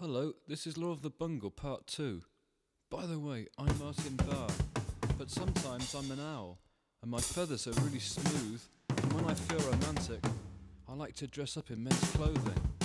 Hello, this is Law of the Bungle Part 2. By the way, I'm Martin Barre, but sometimes I'm an owl, and my feathers are really smooth, and when I feel romantic, I like to dress up in men's clothing.